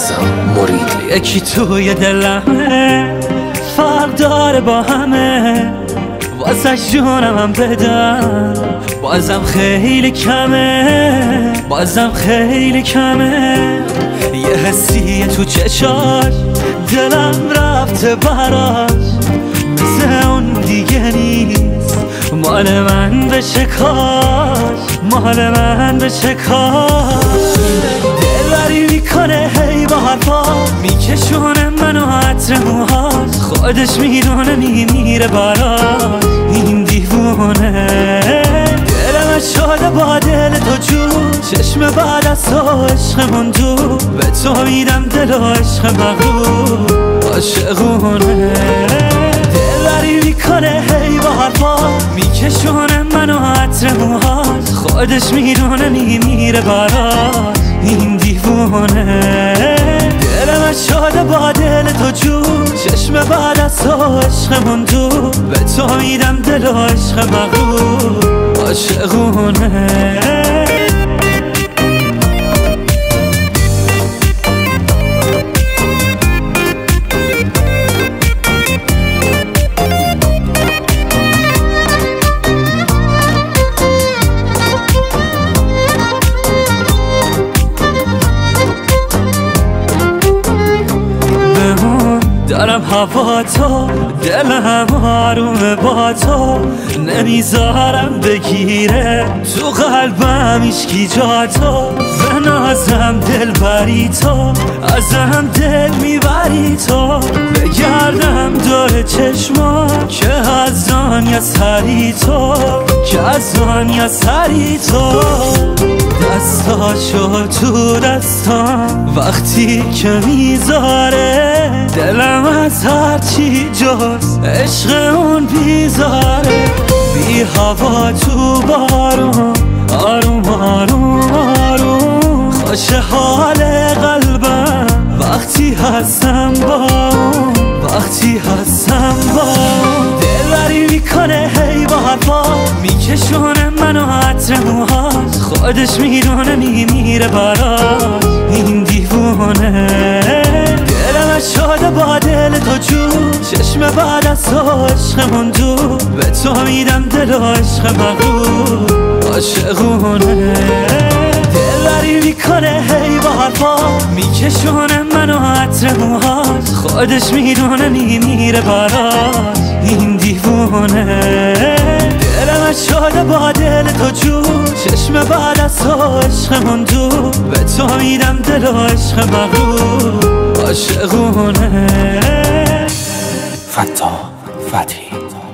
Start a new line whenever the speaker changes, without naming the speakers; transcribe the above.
نظام مرید.
یکی توی دلمه فرق داره با همه. واسه جونم هم بدم بازم خیلی کمه. بازم خیلی کمه. یه حسیه تو چشاش دلم رفته براش. مثل اون دیگه نیست. مال من بشه کاش. مال من بشه کاش. حرفا میکشونه منو عطر موهاش. خودش می‌دونه میمیره براش این دیوونه. دلم شده با دل تو جون. چشم بعد از تو عشقمون دو به تو میدم دل و عشق مغرور عاشقونه. دلبری می‌کنه هی با حرفا. میکشونه منو عطر موهاش. خودش می‌دونه میمیره براش این دیوونه. دلم شده با دل تو جون. چشم بعد از تو عشقمون دو به تو میدم دل و عشق مغرور عاشقونه. دارم هوا تو دلم آرومه با تو. نمی‌ذارم بگیره تو قلبم ایشکی جا تو. به نازم دل بری تو ازم دل می‌بری تو. بگردم دور چشما که از آن یا سری تو که از یا سری تو. دستاشو تو دستام وقتی که می‌ذاره از هرچی جز عشق اون بیزاره. بی هوا تو بارون آروم آروم آروم. خوش حال قلبم وقتی هستم با اون وقتی هستم با اون. دلبری می‌کنه هی با حرفا میکشونه منو عطر موهاش. خودش می‌دونه میمیره براش. این دیوونه. دلم شده با چشم بعد از تو عشقمون دو به تو میدم دل و عشق مغرور عاشقونه. دلبری می‌کنه هی با حرفا. میکشونه منو عطر موهاش. خودش می‌دونه میمیره براش. این دیوونه. دلم شده با دل تو جون چشم بعد از تو عشقمون دو به تو میدم دل و عشق مغرور عاشقونه.
发错发帖。